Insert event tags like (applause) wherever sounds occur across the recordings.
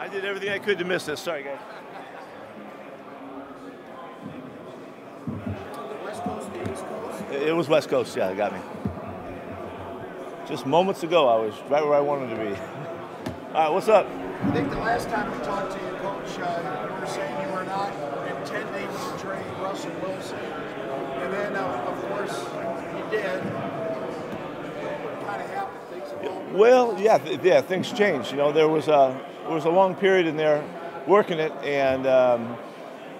I did everything I could to miss this. Sorry, guys. West Coast, the East Coast? It was West Coast, yeah, it got me. Just moments ago, I was right where I wanted to be. (laughs) All right, what's up? I think the last time we talked to you, Coach, uh, you were saying you were not intending to trade Russell Wilson. And then, uh, of course, you did. What kind of happened? Things evolved. Well, yeah, yeah, things changed. You know, there was a there was a long period in there working it, and um,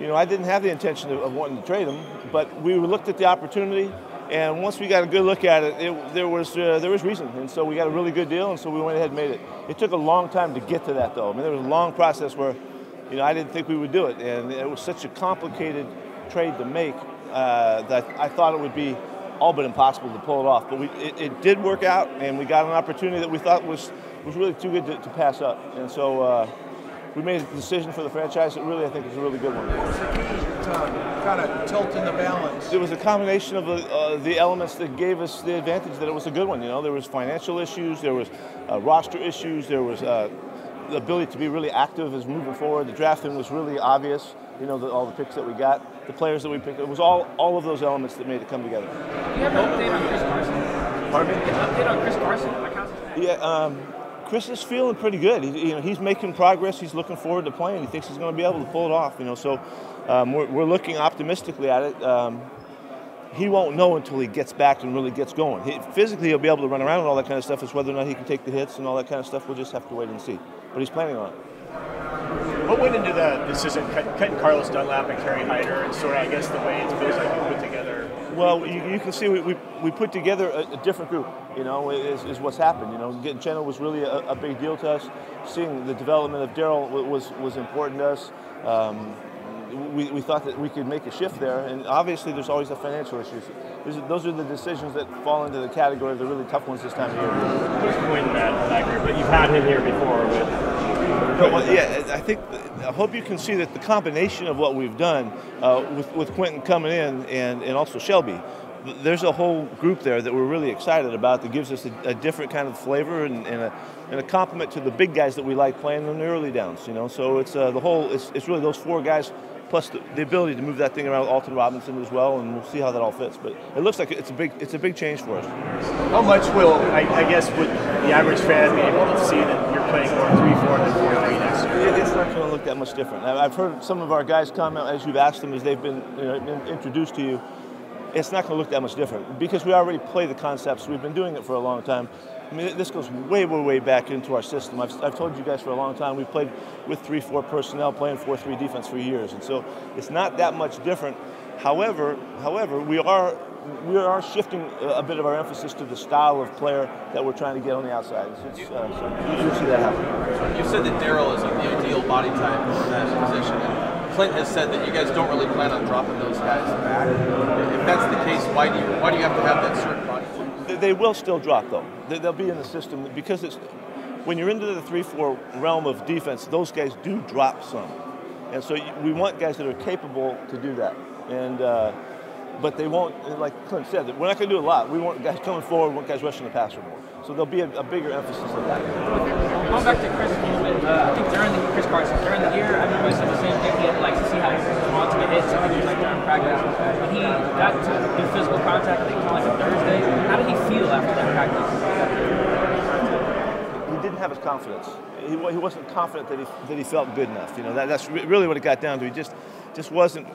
you know, I didn't have the intention of, of wanting to trade him, but we looked at the opportunity, and once we got a good look at it, it there was uh, there was reason, and so we got a really good deal, and so we went ahead and made it. It took a long time to get to that, though. I mean, there was a long process where, you know, I didn't think we would do it, and it was such a complicated trade to make uh, that I thought it would be all but impossible to pull it off. But we, it, it did work out, and we got an opportunity that we thought was, was really too good to, to pass up. And so uh, we made a decision for the franchise that really I think is a really good one. What was the key to kind of tilting the balance? It was a combination of the, uh, the elements that gave us the advantage that it was a good one. You know, there was financial issues, there was uh, roster issues, there was uh, the ability to be really active as moving forward. The drafting was really obvious. You know, the, all the picks that we got, the players that we picked. It was all all of those elements that made it come together. Do you have an update on Chris Carson? Pardon me? An update on Chris Carson? Like how's his neck? Yeah, um, Chris is feeling pretty good. He, you know, he's making progress. He's looking forward to playing. He thinks he's going to be able to pull it off. You know, so um, we're, we're looking optimistically at it. Um, he won't know until he gets back and really gets going. He, physically, he'll be able to run around and all that kind of stuff. It's whether or not he can take the hits and all that kind of stuff. We'll just have to wait and see. But he's planning on it. What went into the decision cut, cutting Carlos Dunlap and Kerry Hyder and sort of, I guess, the way it feels like you put together? Well, you, you can see we, we, we put together a, a different group, you know, is, is what's happened. You know, getting Jenna was really a, a big deal to us. Seeing the development of Darrell was, was important to us. Um, we, we thought that we could make a shift there, and obviously there's always the financial issues. Those are, the decisions that fall into the category of the really tough ones this time of year. Who's point in that, that group? But you've had him here before with. No, well, yeah, I think I hope you can see that the combination of what we've done uh, with, with Quinton coming in and, and also Shelby, there's a whole group there that we're really excited about that gives us a, a different kind of flavor and, and, a, and a complement to the big guys that we like playing in the early downs. You know, so it's uh, the whole. It's, it's really those four guys plus the, the ability to move that thing around with Alton Robinson as well, and we'll see how that all fits. But it looks like it's a big it's a big change for us. How much will, I, I guess, would the average fan be able to see that you're playing more 3 4 than 4 3 next year? It's not going to look that much different. I've heard some of our guys comment as you've asked them as they've been, you know, been introduced to you. It's not going to look that much different because we already play the concepts. We've been doing it for a long time. I mean, this goes way, way, way back into our system. I've, I've told you guys for a long time we've played with 3 4 personnel, playing 4 3 defense for years. And so it's not that much different. However, however, we are we are shifting a bit of our emphasis to the style of player that we're trying to get on the outside. It's, it's, uh, so you see that happen. You said that Daryl is like the ideal body type for that position. Clint has said that you guys don't really plan on dropping those guys back. If that's the case, why do you why do you have to have that certain body? They- They will still drop though. They- They'll be in the system because it's when you're into the three-four realm of defense. Those guys do drop some, and so we want guys that are capable to do that. And uh, but they won't, like Clint said, we're not going to do a lot. We want guys coming forward, we want guys rushing the passer more. So there'll be a, a bigger emphasis on that. Going back to Chris a little bit, uh, I think during the Chris Carson during the year, everybody said the same thing. He likes to see how he responds to the hits. I think he was like during practice. When he got to do physical contact, I think on like a Thursday. How did he feel after that practice? he didn't have his confidence. He, he wasn't confident that he, that he felt good enough. You know, that, that's re- really what it got down to. He just just wasn't.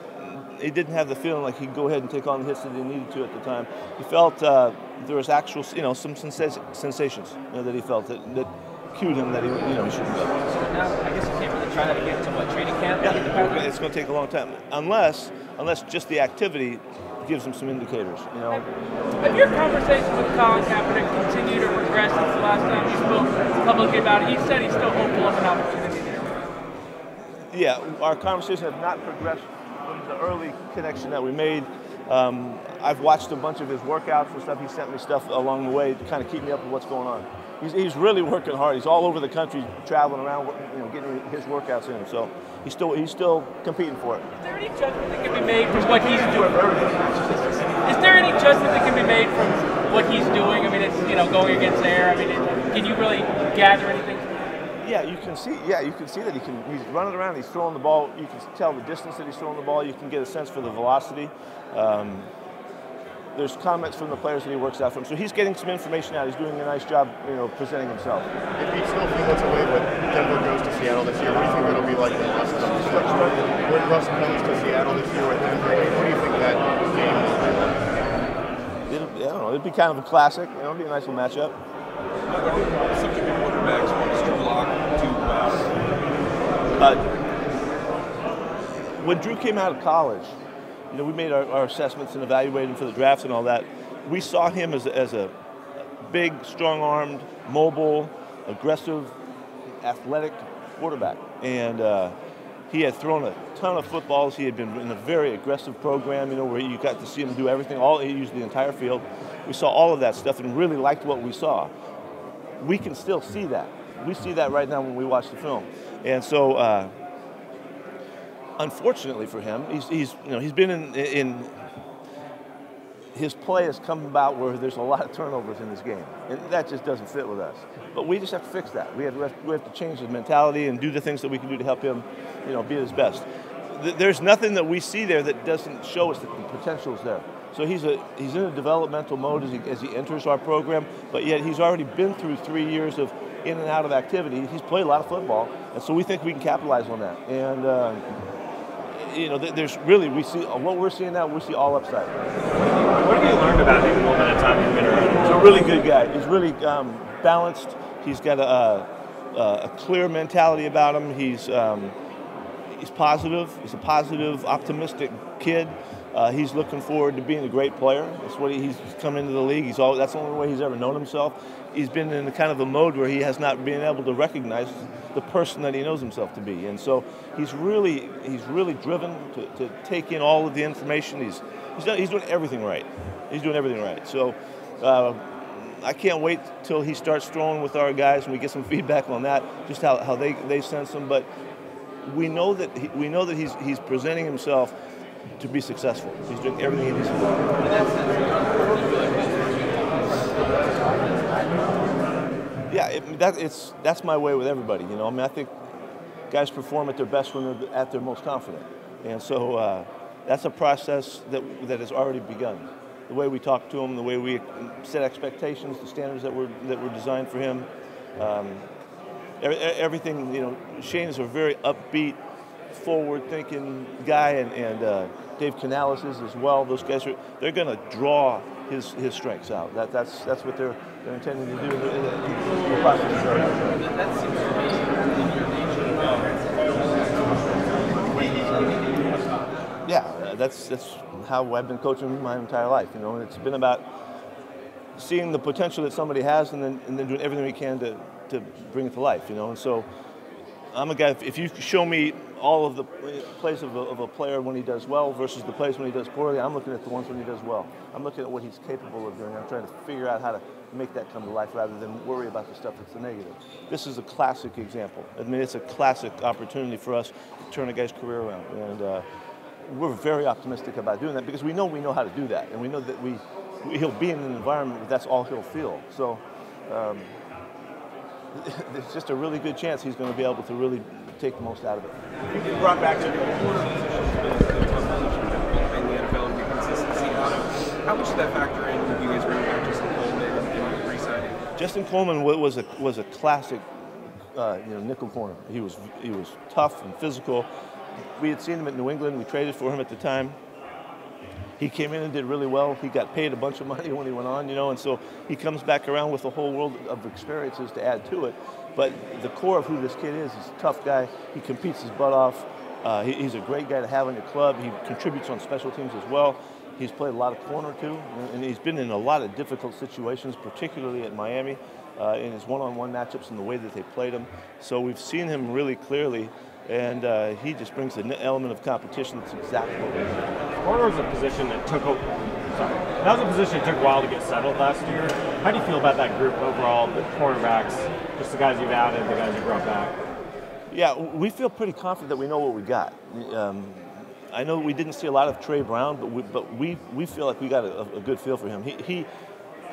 He didn't have the feeling like he'd go ahead and take on the hits that he needed to at the time. He felt uh, there was actual, you know, some sensa- sensations you know, that he felt that, that cued him that he, you know, he shouldn't go. Now, I guess you can't really try that again until what training camp. Yeah, it's going to take a long time, unless unless just the activity gives him some indicators. You know, Have your conversations with Colin Kaepernick continued to regress since the last time you spoke publicly about it? He said he's still hopeful of an opportunity there. yeah, our conversations have not progressed the early connection that we made. Um, I've watched a bunch of his workouts and stuff. He sent me stuff along the way to kind of keep me up with what's going on. He's, he's really working hard. He's all over the country, traveling around, you know, getting his workouts in. So he's still he's still competing for it. Is there any judgment that can be made from what he's doing? Is there any judgment that can be made from what he's doing? I mean, it's you know going against air. I mean, it, can you really gather anything? From that? Yeah, you can see. Yeah, you can see that he can. He's running around. He's throwing the ball. You can tell the distance that he's throwing the ball. You can get a sense for the velocity. Um, there's comments from the players that he works out from. So he's getting some information out. He's doing a nice job, you know, presenting himself. If he still feels away when Denver goes to Seattle this year, what do you think it'll be like when Russ comes? When Russ comes to Seattle this year with him, what do you think that game will be like? It'll, I don't know. It'd be kind of a classic. You know, it'd be a nice little matchup. Some quarterbacks, one is Drew Lock, two uh, Uh, when Drew came out of college, you know, we made our, our assessments and evaluated him for the drafts and all that. We saw him as as a big, strong-armed, mobile, aggressive, athletic quarterback, and uh, he had thrown a ton of footballs. He had been in a very aggressive program, you know, where you got to see him do everything. All he used the entire field. We saw all of that stuff and really liked what we saw. We can still see that. We see that right now when we watch the film, and so. Uh, unfortunately for him, he's, he's you know he's been in, in his play has come about where there's a lot of turnovers in this game, and that just doesn't fit with us. But we just have to fix that. We have, we have, to change his mentality and do the things that we can do to help him, you know, be his best. There's nothing that we see there that doesn't show us that the potential is there. So he's a he's in a developmental mode as he, as he enters our program, but yet he's already been through three years of in and out of activity. He's played a lot of football, and so we think we can capitalize on that. And uh, you know, there's really we see what we're seeing now. We see all upside. What have you learned about him in the little bit of time you've been around? He's a really good guy. He's really um, balanced. He's got a, a, a clear mentality about him. He's um, he's positive. He's a positive, optimistic kid. Uh, he's looking forward to being a great player. That's what he, he's come into the league. He's all, that's the only way he's ever known himself. He's been in a kind of a mode where he has not been able to recognize the person that he knows himself to be, and so he's really he's really driven to, to take in all of the information. He's he's, done, he's doing everything right. He's doing everything right. So. Uh, I can't wait till he starts throwing with our guys and we get some (laughs) feedback on that, just how, how they, they sense him. But we know that he, we know that he's he's presenting himself to be successful. He's doing everything he needs to. Yeah, it, that, it's that's my way with everybody. You know, I mean, I think guys perform at their best when they're at their most confident, and so uh, that's a process that that has already begun. The way we talk to him, the way we set expectations, the standards that were that were designed for him. Um, everything, you know, Shane is a very upbeat, forward-thinking guy, and, and uh, Dave Canales is as well. Those guys are they're going to draw his his strengths out. That that's that's what they're they're intending to do in the, in the. Yeah, that's that's how I've been coaching my entire life. You know, it's been about seeing the potential that somebody has, and then and then doing everything we can to to bring it to life. You know, and so I'm a guy. If you show me all of the plays of a, of a player when he does well versus the plays when he does poorly, I'm looking at the ones when he does well. I'm looking at what he's capable of doing. I'm trying to figure out how to make that come to life rather than worry about the stuff that's the negative. This is a classic example. I mean, it's a classic opportunity for us to turn a guy's career around, and uh, we're very optimistic about doing that because we know we know how to do that, and we know that we he'll be in an environment where that's all he'll feel. So. Um, (laughs) there's just a really good chance he's going to be able to really take the most out of it. You brought back to in the NFL and the consistency. How, how much did that factor in with you guys bringing back Justin Coleman and re-signing? Justin Coleman was a was a classic, uh, you know, nickel corner. He was he was tough and physical. We had seen him at New England. We traded for him at the time. He came in and did really well. He got paid a bunch of money (laughs) when he went on, you know, and so he comes back around with a whole world of experiences to add to it. But the core of who this kid is, he's a tough guy. He competes his butt off. Uh, he, he's a great guy to have in your club. He contributes on special teams as well. He's played a lot of corner too, and- he's been in a lot of difficult situations, particularly at Miami, uh, in his one-on-one matchups and the way that they played him. So we've seen him really clearly, and uh, he just brings an element of competition that's exactly what we need. Corner is a position that took a sorry. That was a position that took a while to get settled last year. How do you feel about that group overall, the cornerbacks, just the guys you've added, the guys you brought back? Yeah, we feel pretty confident that we know what we got. Um, I know we didn't see a lot of Tre Brown, but we, but we, we feel like we got a, a good feel for him. He, he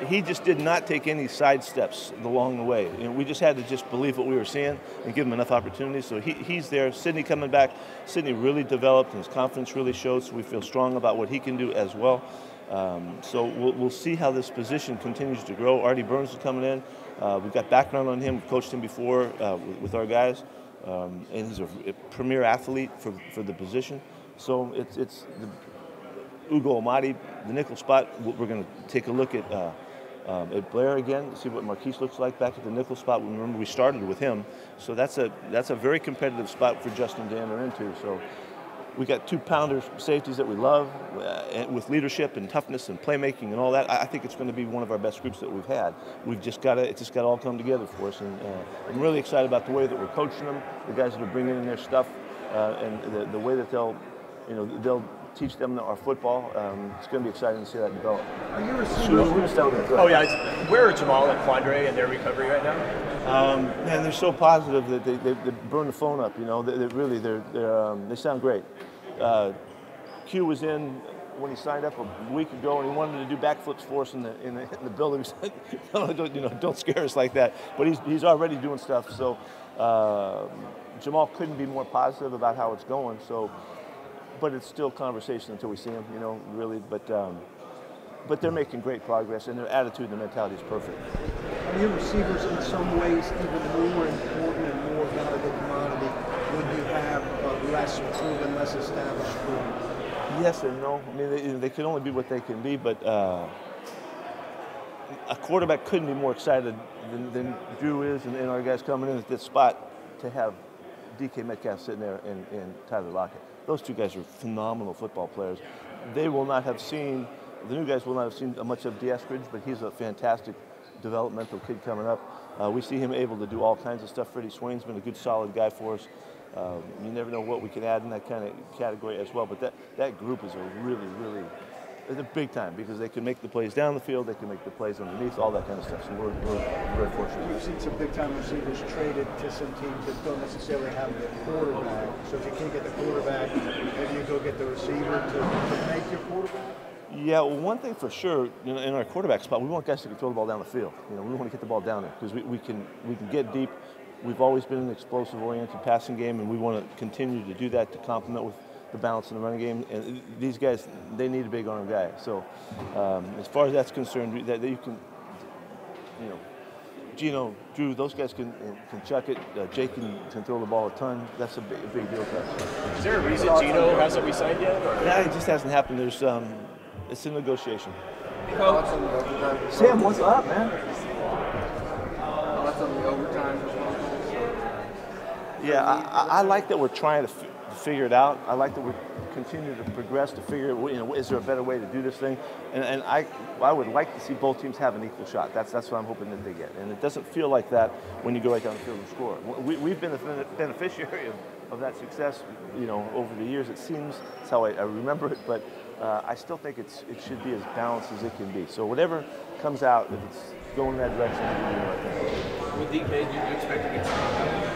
he just did not take any side steps along the way. You know, we just had to just believe what we were seeing and give him enough opportunities. So he, he's there. Sidney coming back. Sidney really developed and his confidence really showed. So we feel strong about what he can do as well. Um, so we'll, we'll, see how this position continues to grow. Artie Burns is coming in. Uh, we've got background on him. We've coached him before uh, with, with, our guys, um, and he's a, a, premier athlete for, for the position. So it's it's the, Ugo Amadi, the nickel spot. We're going to take a look at. Uh, um, at Blair again see what Marquise looks like back at the nickel spot. We Remember, we started with him, so that's a that's a very competitive spot for Justin to enter into. So we got two pounder safeties that we love uh, with leadership and toughness and playmaking and all that. I think it's going to be one of our best groups that we've had. We've just got to, it just got to all come together for us. And uh, I'm really excited about the way that we're coaching them, the guys that are bringing in their stuff, uh, and the, the way that they'll, you know, they'll teach them our football. Um, it's going to be exciting to see that develop. Are you receivers? Oh yeah, where are Jamal and Quandre in their recovery right now? Um, man, they're so positive that they, they, they, burn the phone up. You know, they, they really they're, they're um, they sound great. Uh, Q was in when he signed up a week ago, and he wanted to do backflips for us in the in the, in the building. (laughs) Don't, you know, don't scare us like that. But he's he's already doing stuff. So uh, Jamal couldn't be more positive about how it's going. So but it's still conversation until we see him. you know, really. But um, but they're making great progress, and their attitude and their mentality is perfect. Your receivers in some ways even more important and more valuable commodity when you have a less proven, less established group? Yes and no. I mean, they, they can only be what they can be, but uh, a quarterback couldn't be more excited than, than Drew is and, and, our guys coming in at this spot to have DK Metcalf sitting there and, and Tyler Lockett those two guys are phenomenal football players. They will not have seen, the new guys will not have seen much of D. Eskridge, but he's a fantastic developmental kid coming up. Uh, we see him able to do all kinds of stuff. Freddie Swain's been a good, solid guy for us. Um, you never know what we can add in that kind of category as well. But that, that group is a really, really it's a big time because they can make the plays down the field, they can make the plays underneath, all that kind of stuff. So we're, we're very fortunate. We've seen some big time receivers traded to some teams that don't necessarily have the quarterback. So if you can't get the quarterback, maybe you go get the receiver to, to make your quarterback. Yeah, well, one thing for sure, in, in our quarterback spot, we want guys to throw the ball down the field. You know, we want to get the ball down there because we, we can we can get deep. We've always been an explosive-oriented passing game, and we want to continue to do that to complement with the balance in the running game. And these guys, they need a big arm guy. So um, as far as that's concerned, that, that, you can, you know, Geno, Drew, those guys can can chuck it. Uh, Jake can, can throw the ball a ton. That's a big, a big deal to us. Is there a reason Geno hasn't resigned yet? Or? Yeah, it just hasn't happened. There's um, it's a negotiation. Sam, what's up, man? Yeah, I, I like that we're trying to figure it out. I like that we continue to progress to figure, you know, is there a better way to do this thing? And, and I, I would like to see both teams have an equal shot. That's that's what I'm hoping that they get. And it doesn't feel like that when you go right down the field and score. We, we've been the beneficiary of, of that success, you know, over the years. It seems that's how I, I remember it, but uh, I still think it's it should be as balanced as it can be. So whatever comes out, if it's going in that direction, With DK, do you expect to get something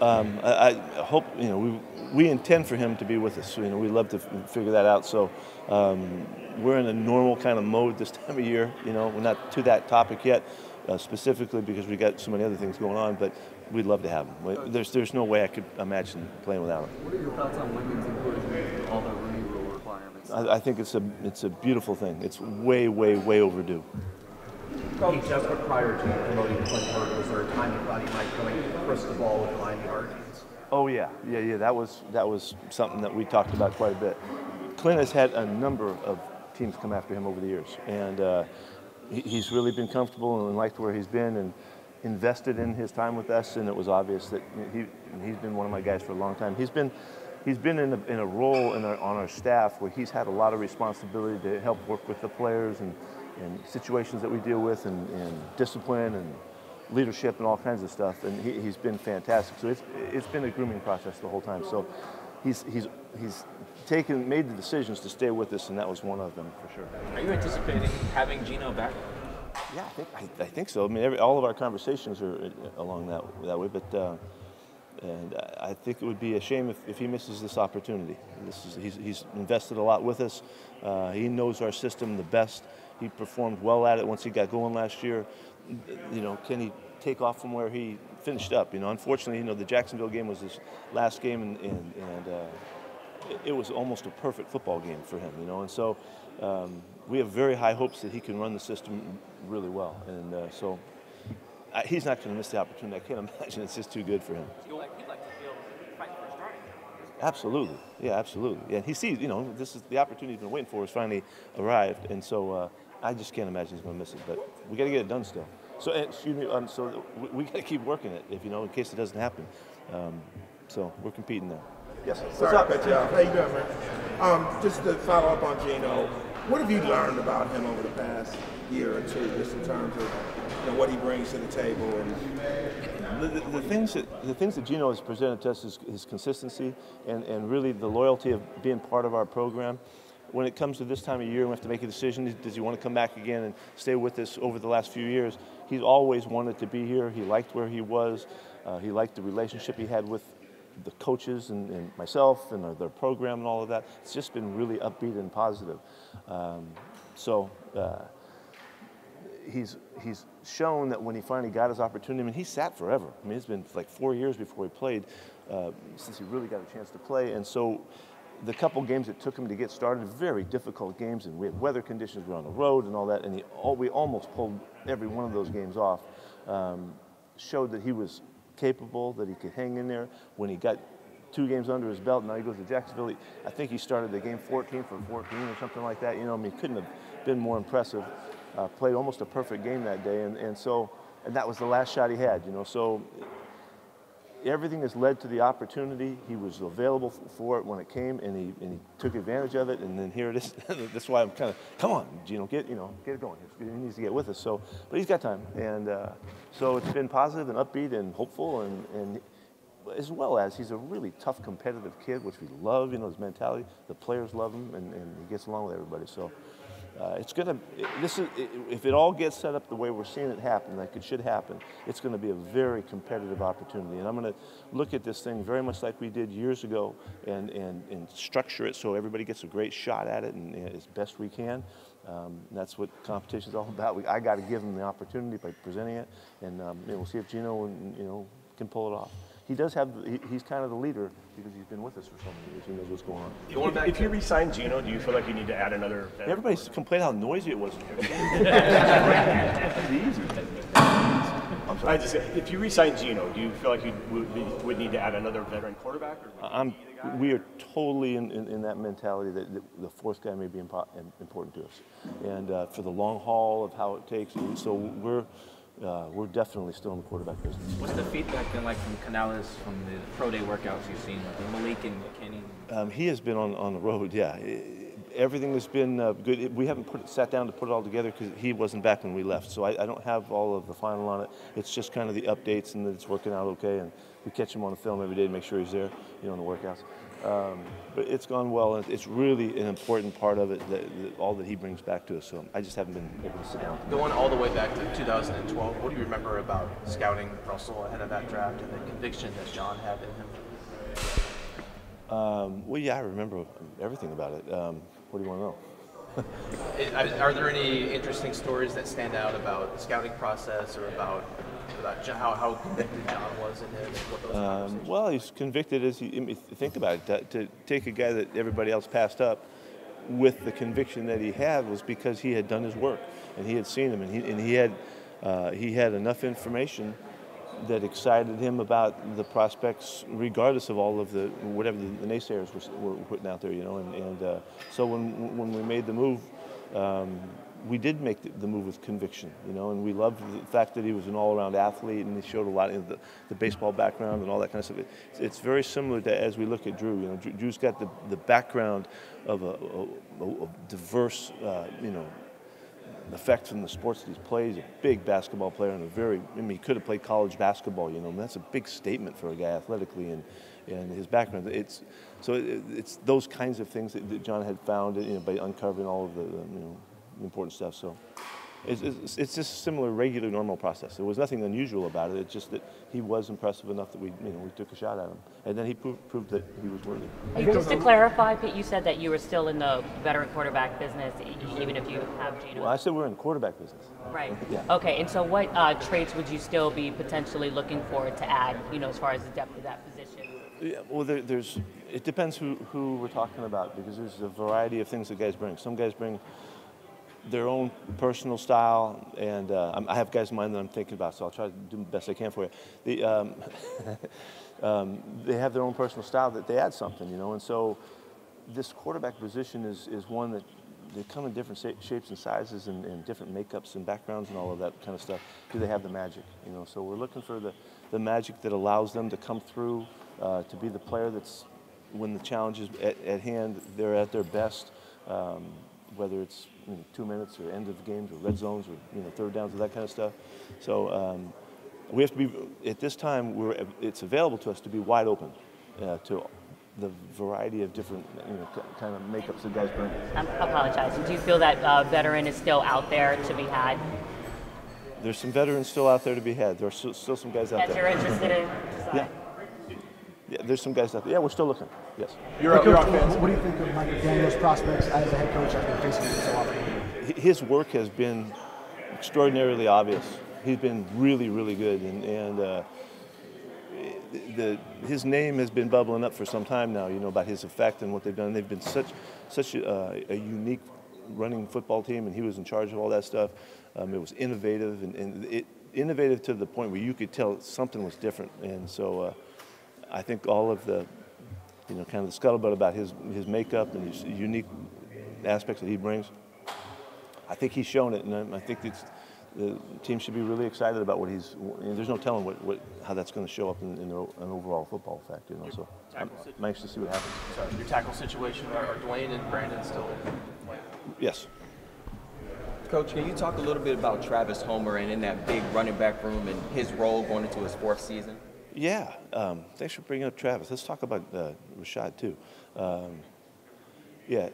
um, I, I, hope you know we we intend for him to be with us. You know, we love to f- figure that out. So um, we're in a normal kind of mode this (laughs) time of year. You know, we're not to that topic yet, uh, specifically because we got so many other things going on. But we'd love to have him. There's there's no way I could imagine playing without him. What are your thoughts on women's inclusion all the Rooney Rule requirements? I, I think it's a it's a beautiful thing. It's way way way overdue. Just prior to promoting Clint was there a time you thought he might go press the ball with the Miami Hurricanes? Oh yeah, yeah, yeah. That was that was something that we talked about quite a bit. Clint has had a number of teams come after him over the years, and uh, he, he's really been comfortable and liked where he's been and invested in his time with us. And it was obvious that he he's been one of my guys for a long time. He's been he's been in a, in a role in our, on our staff where he's had a lot of responsibility to help work with the players and and situations that we deal with and, and, discipline and leadership and all kinds of stuff. And he, has been fantastic. So it's, it's been a grooming process the whole time. So he's, he's, he's taken, made the decisions to stay with us, and that was one of them for sure. Are you anticipating having Geno back? Yeah, I think, I, I think so. I mean, every, all of our conversations are uh, along that, that way. But uh, and I think it would be a shame if, if he misses this opportunity. This is, he's, he's invested a lot with us. Uh, he knows our system the best he performed well at it once he got going last year. You know, can he take off from where he finished up? You know, unfortunately, you know, the Jacksonville game was his last game, and, and, and uh, it, was almost a perfect football game for him. You know, and so um, we have very high hopes that he can run the system really well, and uh, so. I, he's not going to miss the opportunity. I can't (laughs) imagine it's just too good for him. He'd like, he'd like to be able to fight for a starting. Absolutely, yeah, absolutely. Yeah, he sees, you know, this is the opportunity he's been waiting for has finally arrived, and so uh, I just can't imagine he's going to miss it. But we got to get it done still. So, uh, excuse me. Um, so we, we got to keep working it, if you know, in case it doesn't happen. Um, so we're competing there. Yes. Sorry, What's up, Joe? How you doing, man? Um, just to follow up on Geno, what have you learned about him over the past year or two, just in terms of know, what he brings to the table and the, the, the, things that the things that Geno has presented to us is his consistency and, and really the loyalty of being part of our program. When it comes to this time of year, we have to make a decision. Does he want to come back again and stay with us over the last few years? He's always wanted to be here. He liked where he was. Uh, he liked the relationship he had with the coaches and, and myself and their program and all of that. It's just been really upbeat and positive. Um, so. Uh, he's he's shown that when he finally got his opportunity, I mean, he sat forever. I mean, it's been like four years before he played, uh, since he really got a chance to play. And so, the couple games it took him to get started, very difficult games, and we had weather conditions, we were on the road and all that, and he, all, we almost pulled every one of those games off. Um, showed that he was capable, that he could hang in there. When he got two games under his belt, now he goes to Jacksonville. I think he started the game 14 for 14 or something like that. You know, I mean, couldn't have been more impressive uh, played almost a perfect game that day, and, and so and that was the last shot he had. You know, so everything has led to the opportunity. He was available for it when it came, and he and he took advantage of it. And then here it is. (laughs) That's why I'm kind of come on, Geno, get you know get it going. He needs to get with us. So, but he's got time, and uh, so it's been positive and upbeat and hopeful, and and as well as he's a really tough competitive kid, which we love. You know, his mentality. The players love him, and, and he gets along with everybody. So uh, it's going to, this is, if it all gets set up the way we're seeing it happen, like it should happen, it's going to be a very competitive opportunity. And I'm going to look at this thing very much like we did years ago and, and, and structure it so everybody gets a great shot at it and, and as best we can. Um, that's what competition is all (laughs) about. We, I got to give them the opportunity by presenting it, and um, you know, we'll see if Geno you know, can pull it off he does have, he, he's kind of the leader because he's been with us for so many years. He knows what's going on. If, if you resign Geno, do you feel like you need to add another? Everybody's complained how noisy it was (laughs) in here. easy. I just, if you resign Geno, do you feel like you would, would need to add another veteran quarterback? I'm, we are totally in, in, in that mentality that, that, the fourth guy may be impo- important to us, and uh, for the long haul of how it takes. So we're uh, we're definitely still in the quarterback business. What's the feedback been like from Canales from the pro day workouts you've seen with Malik and Kenny? Um, he has been on, on the road, yeah. Everything has been uh, good. We haven't put, sat down to put it all together because he wasn't back when we left. So I, I, don't have all of the final on it. It's just kind of the updates and that it's working out okay. And we catch him on the film every day to make sure he's there, you know, in the workouts. Um, but it's gone well, and it's really an important part of it, that, that, all that he brings back to us. So I just haven't been able to sit down. Going all the way back to 2012, what do you remember about scouting Russell ahead of that draft and the conviction that John had in him? Um, well, yeah, I remember everything about it. Um, what do you want to know? (laughs) Are there any interesting stories that stand out about the scouting process or about about how, how convicted John was in it? What those um, well, he's convicted as he think about it. To, to, take a guy that everybody else passed up with the conviction that he had was because he had done his work and he had seen him and he, and he had uh, he had enough information that excited him about the prospects, regardless of all of the whatever the, the naysayers were, were, putting out there, you know. And, and uh, so when when we made the move, um, we did make the, the, move with conviction, you know, and we loved the fact that he was an all-around athlete and he showed a lot of the, the baseball background and all that kind of stuff. It's, it's, very similar to as we look at Drew. You know, Drew's got the, the background of a, a, a diverse, uh, you know, effects in the sports that he's played. He's a big basketball player and a very, I mean, he could have played college basketball, you know, and that's a big statement for a guy athletically and, and his background. It's, so it, it's those kinds of things that, that John had found, you know, by uncovering all of the, you know, important stuff. So It's, it's, it's just a similar, regular, normal process. There was nothing unusual about it. It's just that he was impressive enough that we, you know, we took a shot at him, and then he proved, proved that he was worthy. Just to clarify, Pete, you said that you were still in the veteran quarterback business, even if you have Geno. Well, I said we're in the quarterback business. Right. (laughs) Yeah. Okay, and so what uh, traits would you still be potentially looking for to add, you know, as far as the depth of that position? Yeah, well, there, there's. It depends who, who we're talking about because there's a variety of things that guys bring. Some guys bring their own personal style, and uh, I have guys in mind that I'm thinking about, so I'll try to do the best I can for you. The, um, (laughs) um, they have their own personal style that they add something, you know, and so this quarterback position is, is one that they come in different shapes and sizes and, and different makeups and backgrounds and all of that kind of stuff. Do they have the magic? You know, so we're looking for the, the magic that allows them to come through, uh, to be the player that's when the challenge is at, at hand, they're at their best. Um, whether it's you know, two minutes or end of games or red zones or you know third downs or that kind of stuff. So um, we have to be at this time. We're it's available to us to be wide open uh, to the variety of different you know kind of makeups that guys bring. I'm apologizing. Do you feel that uh, veteran is still out there to be had? There's some veterans still out there to be had. There's still, still some guys out That there. you're interested in? Yeah. Yeah, there's some guys out there. Yeah, we're still looking. Yes. You're hey, Coach, what, what do you think of Mike McDaniel's prospects as a head coach after facing him so often? H- His work has been extraordinarily obvious. He's been really, really good, and, and uh, the, his name has been bubbling up for some time now. You know about his effect and what they've done. They've been such such a, a unique running football team, and he was in charge of all that stuff. Um, it was innovative, and, and it, innovative to the point where you could tell something was different. And so, uh, I think all of the you know, kind of the scuttlebutt about his, his makeup and his unique aspects that he brings. I think he's shown it, and I, I think it's, the team should be really excited about what he's. You there's no telling what, what, how that's going to show up in, in their, an overall football effect. You know, so I'm, I'm anxious to see what happens. Sorry, your tackle situation, are, are Duane and Brandon still? Playing? Yes. Coach, can you talk a little bit about Travis Homer and in that big running back room and his role going into his fourth season? Yeah, um, thanks for bringing up Travis. Let's talk about uh, Rashaad too. Um, yeah,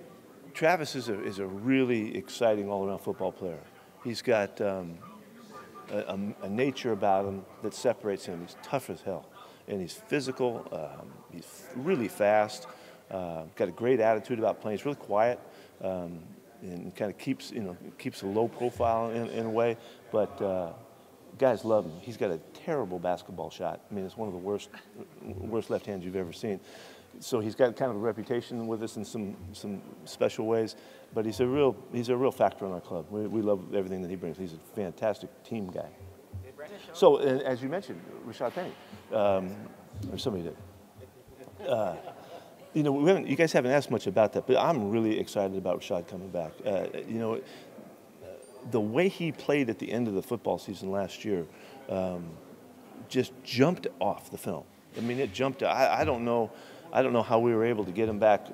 Travis is a, is a really exciting all-around football player. He's got um, a, a- a nature about him that separates him. He's tough as hell, and he's physical. Um, he's really fast. Uh, got a great attitude about playing. He's really quiet. Um, and kind of keeps you know keeps a low profile in, in a way, but uh, guys love him. He's got a terrible basketball shot. I mean, it's one of the worst worst left hands you've ever seen. So he's got kind of a reputation with us in some some special ways, but he's a real he's a real factor in our club. We, we love everything that he brings. He's a fantastic team guy. So as you mentioned, Rashaad Penny, um, or somebody did. Uh, you know, you guys haven't asked much about that, but I'm really excited about Rashaad coming back. Uh, you know, the way he played at the end of the football season last year um, just jumped off the film. I mean, it jumped. I, I don't know. I don't know how we were able to get him back.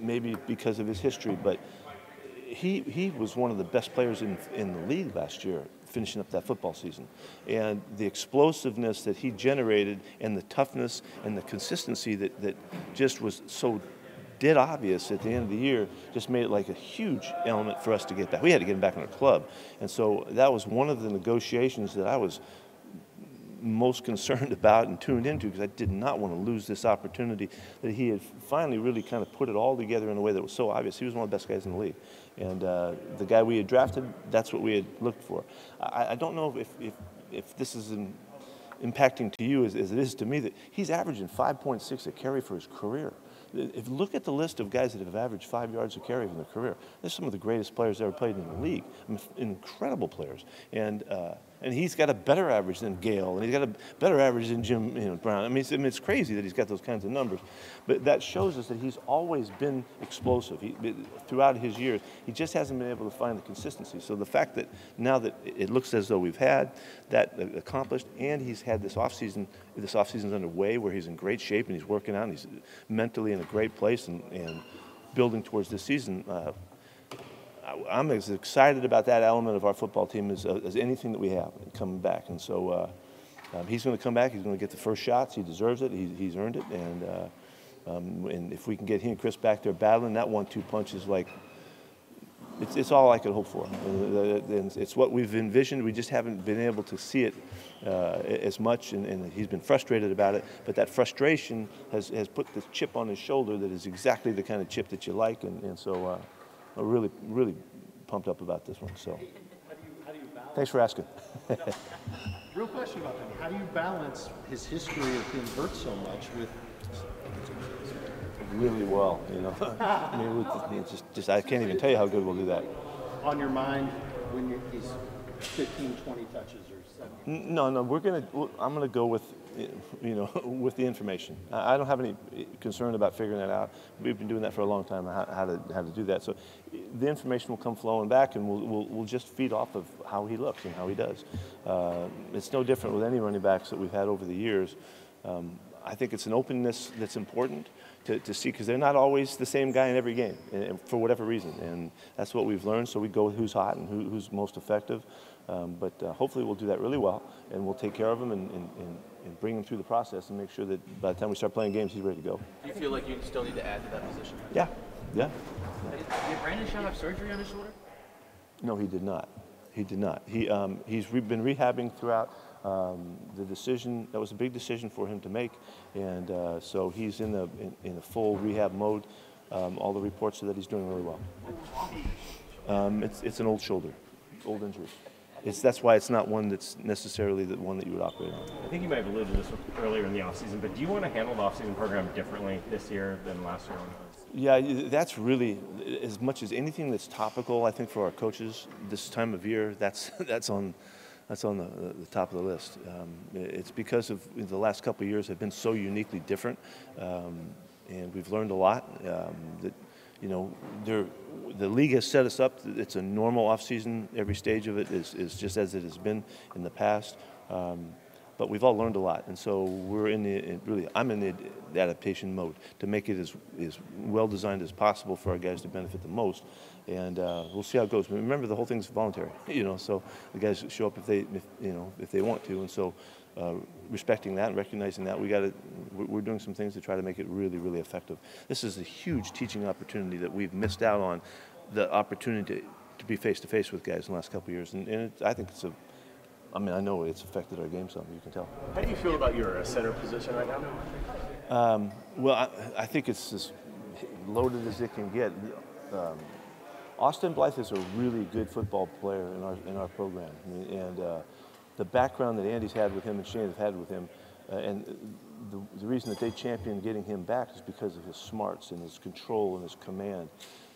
Maybe because of his history, but he he was one of the best players in in the league last year, finishing up that football season, and the explosiveness that he generated, and the toughness and the consistency that that just was so dead obvious at the end of the year just made it like a huge element for us to get back. We had to get him back in our club, and so that was one of the negotiations that I was most concerned (laughs) about and tuned into because I did not want to lose this opportunity that he had finally really kind of put it all together in a way that was so obvious. He was one of the best guys in the league. And uh, the guy we had drafted, that's what we had looked for. I, I don't know if, if, if this is in, impacting to you as, as it is to me that he's averaging 5.6 a carry for his career. If look at the list of guys that have averaged five yards a carry in their career, they're some of the greatest players ever played in the league. Incredible players, and uh, and he's got a better average than Gale, and he's got a better average than Jim you know, Brown. I mean, it's, I mean, it's crazy that he's got those kinds of numbers, but that shows us that he's always been explosive. He, throughout his years, he just hasn't been able to find the consistency. So the fact that now that it looks as though we've had that accomplished, and he's had this offseason, this offseason's underway where he's in great shape and he's working out, and he's mentally in a great place and, and building towards this season. Uh, I'm as excited about that element of our football team as, uh, as anything that we have coming back. And so uh, um, he's going to come back. He's going to get the first shots. He deserves it. He, he's earned it. And, uh, um, and if we can get he and Chris back there battling, that one-two punch is like it's, it's all I could hope for. And it's what we've envisioned. We just haven't been able to see it uh, as much, and, and, he's been frustrated about it. But that frustration has, has put this chip on his shoulder that is exactly the kind of chip that you like, and, and so uh, I'm really, really pumped up about this one. So, thanks for asking. (laughs) Real question about him. How do you balance his history of being hurt so much with really well. You know, I mean, just, just I can't even tell you how good we'll do that. On your mind when he's 15, 20 touches or 70? No, no, we're gonna. I'm gonna go with, you know, (laughs) with the information. I don't have any concern about figuring that out. We've been doing that for a long time. How, to how to do that. So, the information will come flowing back, and we'll we'll, we'll just feed off of how he looks and how he does. Uh, it's no different with any running backs that we've had over the years. Um, I think it's an openness that's important to, to see because they're not always the same guy in every game and, for whatever reason. And that's what we've learned. So we go with who's hot and who, who's most effective. Um, but uh, hopefully we'll do that really well and we'll take care of him and, and, and, and, bring him through the process and make sure that by the time we start playing games, he's ready to go. Do you feel like you still need to add to that position? Yeah, yeah. Did, Brandon Shell have surgery on his shoulder? No, he did not. He did not. He, um, he's re- been rehabbing throughout um, the decision that was a big decision for him to make, and uh, so he's in the in, in the full rehab mode. Um, all the reports are that he's doing really well. Um, it's it's an old shoulder, old injury. It's, that's why it's not one that's necessarily the one that you would operate on. I think you might have alluded to this earlier in the offseason, but do you want to handle the offseason program differently this year than last year? Yeah, that's really as much as anything that's topical. I think for our coaches this time of year, that's (laughs) that's on that's on the, the, top of the list. Um, it's because of the last couple of years have been so uniquely different, um, and we've learned a lot. Um, that you know, the league has set us up. It's a normal offseason. Every stage of it is, is just as it has been in the past. Um, but we've all learned a lot, and so we're in the really. I'm in the adaptation mode to make it as, as well designed as possible for our guys to benefit the most and uh, we'll see how it goes. But remember, the whole thing's voluntary, (laughs) you know. So the guys show up if they, if, you know, if they want to, and so uh, respecting that and recognizing that, we got to, we're doing some things to try to make it really, really effective. This is a huge teaching opportunity that we've missed out on, the opportunity to, to be face to face with guys in the last couple of years, and, and it, I think it's a. I mean, I know it's affected our game some. You can tell. How do you feel about your uh, center position right now? Um, well, I, I, think it's as loaded as it can get. Um, Austin Blythe is a really good football player in our in our program, I mean, and uh, the background that Andy's had with him and Shane have had with him, uh, and the, the, reason that they championed getting him back is because of his smarts and his control and his command.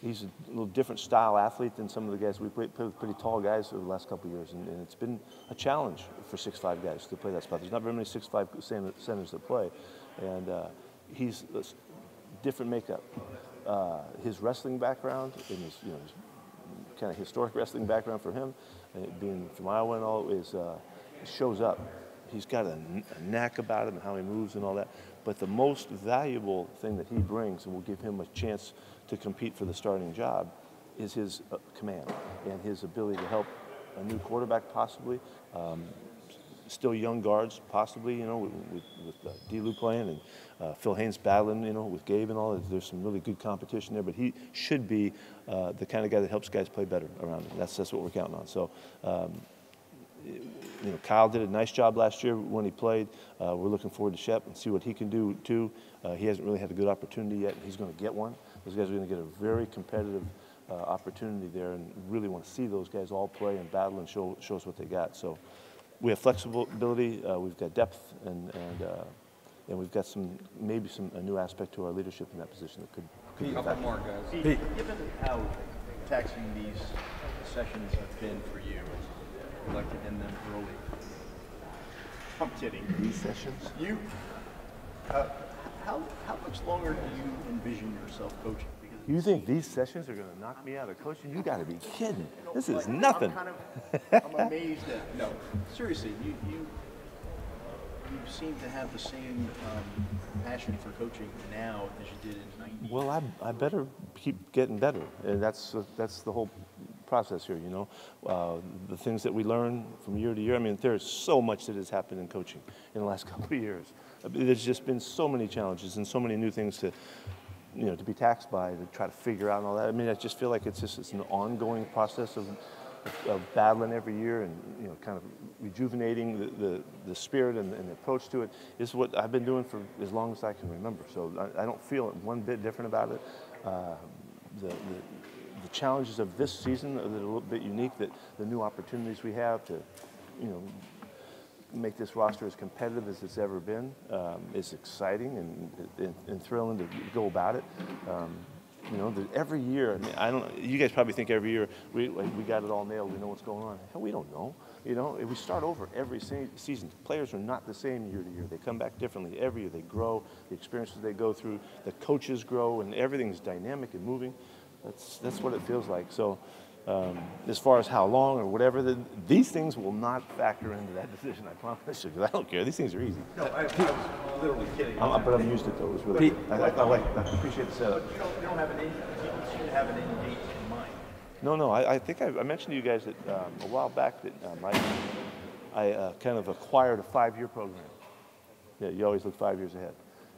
He's a little different style athlete than some of the guys we played with pretty tall guys over the last couple years, and, and, it's been a challenge for six-five guys to play that spot. There's not very many six-five centers that play, and uh, he's a different makeup uh, his wrestling background and his, you know, his kind of historic (laughs) wrestling background for him, uh, being from Iowa and all, is uh, shows up. He's got a, a knack about him and how he moves and all that. But the most valuable thing that he brings and will give him a chance to compete for the starting job is his uh, command and his ability to help a new quarterback possibly, um, still young guards possibly, you know, with, with, uh, D. Lou playing and uh, Phil Haynes battling, you know, with Gabe and all. There's some really good competition there, but he should be uh, the kind of guy that helps guys play better around him. That's that's what we're counting on. So. Um, you know, Kyle did a nice job last year when he played. Uh, we're looking forward to Shep and see what he can do too. Uh, he hasn't really had a good opportunity yet. and He's going to get one. Those guys are going to get a very competitive uh, opportunity there, and really want to see those guys all play and battle and show show us what they got. So we have flexibility. Uh, we've got depth and and uh, and we've got some maybe some a new aspect to our leadership in that position that could. could Pete, couple more guys. Pete, Pete, given how taxing these sessions have been for you, I'd like to end them early. (laughs) I'm kidding. These sessions? You. Uh, how, how much longer do you envision yourself coaching? You think these sessions are going to knock me out of coaching? You got to be kidding. This is nothing. I'm, kind of, I'm (laughs) amazed at no. Seriously, you, you you seem to have the same um, passion for coaching now as you did in 90. Well, I, I better keep getting better. And that's, uh, that's the whole process here, you know. Uh, the things that we learn from year to year. I mean, there's so much that has happened in coaching in the last (laughs) couple of years. There's just been so many challenges and so many new things to you know, to be taxed by to try to figure out and all that. I mean, I just feel like it's just it's an ongoing process of, of battling every year and you know, kind of rejuvenating the, the, the spirit and, and the approach to it. Is what I've been doing for as long as I can remember. So I, I don't feel one bit different about it. Uh, the, the, the challenges of this season are a little bit unique. That the new opportunities we have to, you know, make this roster as competitive as it's ever been um, is exciting and, and, and, thrilling to go about it. Um, you know, every year. I mean, I don't. You guys probably think every year we like, we got it all nailed. We know what's going on. Hell, we don't know. You know, we start over every se- season. Players are not the same year to year. They come back differently every year. They grow. The experiences they go through. The coaches grow, and everything's dynamic and moving. That's that's what it feels like. So. Um, as far as how long or whatever, the, these things will not factor into that decision. I promise you, because I don't care. These things are easy. No, I, I was literally kidding. I'm, but I'm used to those. Really. I, I, I, like. I appreciate the setup. You don't, you don't have an end. You should have an end date in mind. No, no. I, I think I, I, mentioned to you guys that um, a while back that um, I, I uh, kind of acquired a five-year program. Yeah, you always look five years ahead,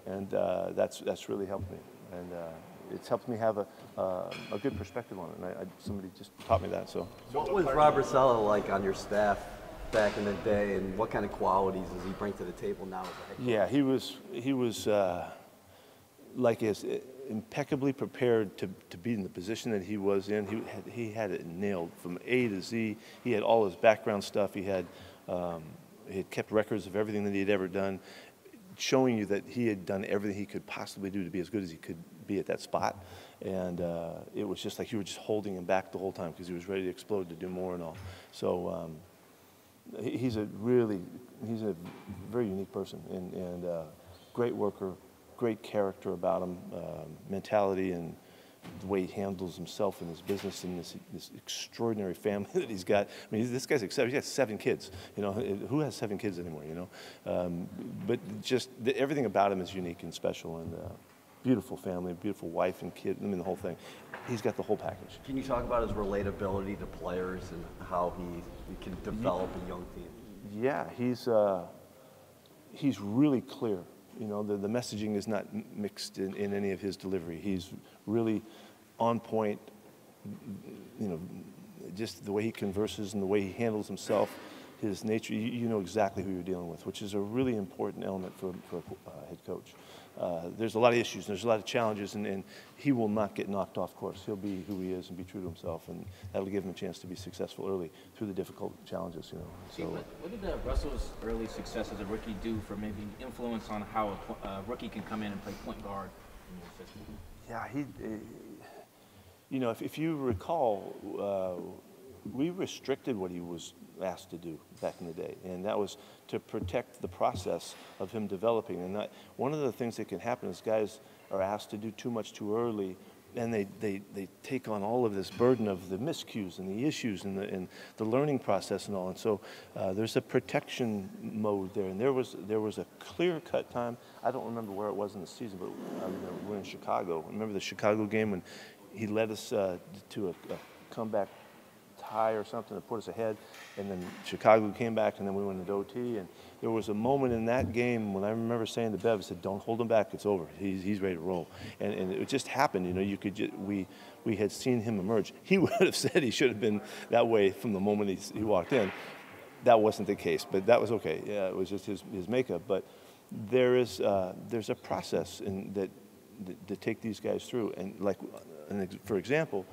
and uh, that's that's really helped me. And uh, it's helped me have a, uh, a good perspective on it. And I, I, somebody just taught me that. So. What was Robert Saleh like on your staff back in the day, and what kind of qualities does he bring to the table now? Yeah, he was he was uh, like as impeccably prepared to, to be in the position that he was in. He had, he had it nailed from A to Z. He had all his background stuff. He had um, he had kept records of everything that he had ever done, showing you that he had done everything he could possibly do to be as good as he could be at that spot. And uh, it was just like you were just holding him back the whole time because he was ready to explode to do more and all. So um, he's a really, he's a very unique person and, and uh, great worker, great character about him, uh, mentality and the way he handles himself and his business and this, this extraordinary family (laughs) that he's got. I mean, this guy's exceptional. He's got seven kids. You know, who has seven kids anymore? You know, um, but just the, everything about him is unique and special. And uh, beautiful family, beautiful wife and kid. I mean, the whole thing. He's got the whole package. Can you talk about his relatability to players and how he, he can develop a young team? Yeah, he's uh, he's really clear. You know, the, the messaging is not mixed in, in any of his delivery. He's really on point. You know, just the way he converses and the way he handles himself, his nature. You, you know exactly who you're dealing with, which is a really important element for, for a uh, head coach. Uh, there's a lot of issues, there's a lot of challenges, and, and, he will not get knocked off course. He'll be who he is and be true to himself, and that'll give him a chance to be successful early through the difficult challenges. You know. So, what, what, did uh, Russell's early success as a rookie do for maybe influence on how a uh, rookie can come in and play point guard in your system? Yeah, he. Uh, you know, if, if you recall, uh, we restricted what he was asked to do back in the day, and that was to protect the process of him developing. And one of the things that can happen is guys are asked to do too much too early, and they, they, they take on all of this burden of the miscues and the issues and the, and the learning process and all. And so uh, there's a protection mode there, and there was there was a clear cut time. I don't remember where it was in the season, but I mean, we're in Chicago. Remember the Chicago game when he led us uh, to a, a comeback tie or something to put us ahead. And then Chicago came back, and then we went into OT. And there was a moment in that game when I remember saying to Bev, I said, "Don't hold him back. It's over. He's, he's ready to roll." And, and it just happened. You know, you could just, we we had seen him emerge. (laughs) He would have said he should have been that way from the moment he, he walked in. That wasn't the case, but that was okay. Yeah, it was just his, his makeup. But there is uh, there's a process in that to take these guys through. And like, for example,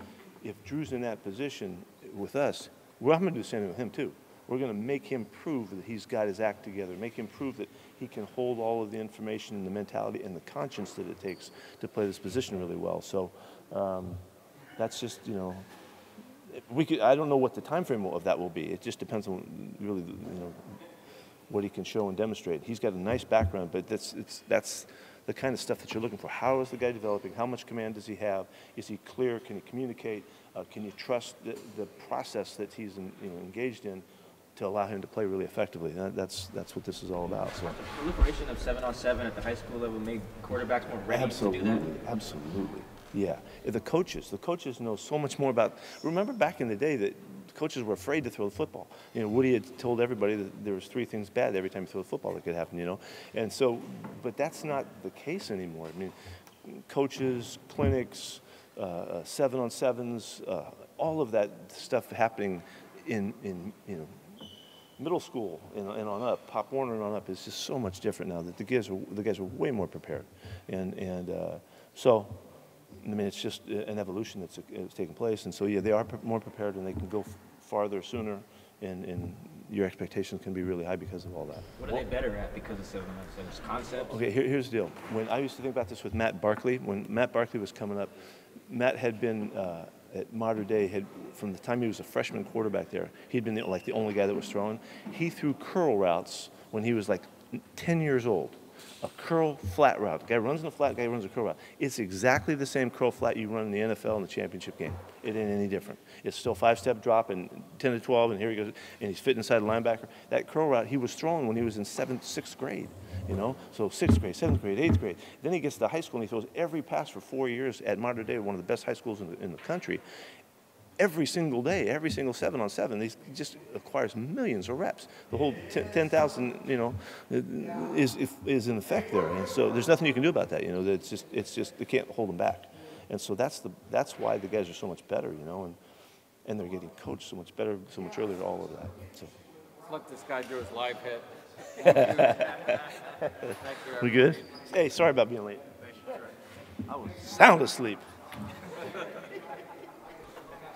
if Drew's in that position with us, well, I'm going to do the same thing with him too. We're going to make him prove that he's got his act together, make him prove that he can hold all of the information and the mentality and the conscience that it takes to play this position really well. So um, that's just, you know, we could, I don't know what the time frame of that will be. It just depends on really, you know, what he can show and demonstrate. He's got a nice background, but that's, it's, that's the kind of stuff that you're looking for. How is the guy developing? How much command does he have? Is he clear? Can he communicate? Uh, can you trust the, the process that he's in, you know, engaged in to allow him to play really effectively? That, that's that's what this is all about. So. The proliferation of seven on seven at the high school level made quarterbacks more ready absolutely, to do that. Absolutely, yeah. The coaches, the coaches know so much more about. Remember back in the day that coaches were afraid to throw the football. You know, Woody had told everybody that there was three things bad every time you throw the football that could happen. You know, and so, but that's not the case anymore. I mean, coaches, clinics, uh, seven on sevens, uh, all of that stuff happening in, in you know, middle school and, and on up, Pop Warner and on up is just so much different now that the guys are, the guys are way more prepared. And, and uh, so, I mean, it's just an evolution that's, that's taking place. And so, yeah, they are pre- more prepared and they can go farther sooner. And, and your expectations can be really high because of all that. What are they better at because of seven on sevens? Concepts? Okay, here, here's the deal. When I used to think about this with Matt Barkley, when Matt Barkley was coming up, Matt had been uh, at Mater Dei had from the time he was a freshman quarterback there. He'd been the, like the only guy that was throwing. He threw curl routes when he was like 10 years old. A curl flat route. The guy runs in a flat, guy runs a curl route. It's exactly the same curl flat you run in the NFL in the championship game. It ain't any different. It's still five step drop and 10 to 12, and here he goes, and he's fitting inside linebacker. That curl route he was throwing when he was in seventh, sixth grade you know? So sixth grade, seventh grade, eighth grade. Then he gets to high school and he throws every pass for four years at Mater Dei, one of the best high schools in the, in the country. Every single day, every single seven on seven, he just acquires millions of reps. The whole 10,000, you know, is, is in effect there. And so there's nothing you can do about that, you know. It's just, it's just, they can't hold them back. And so that's, the, that's why the guys are so much better, you know, and, and they're getting coached so much better, so much earlier, all of that. So. Look, this guy drew his live hit. (laughs) we good? Hey, sorry about being late. I was sound asleep.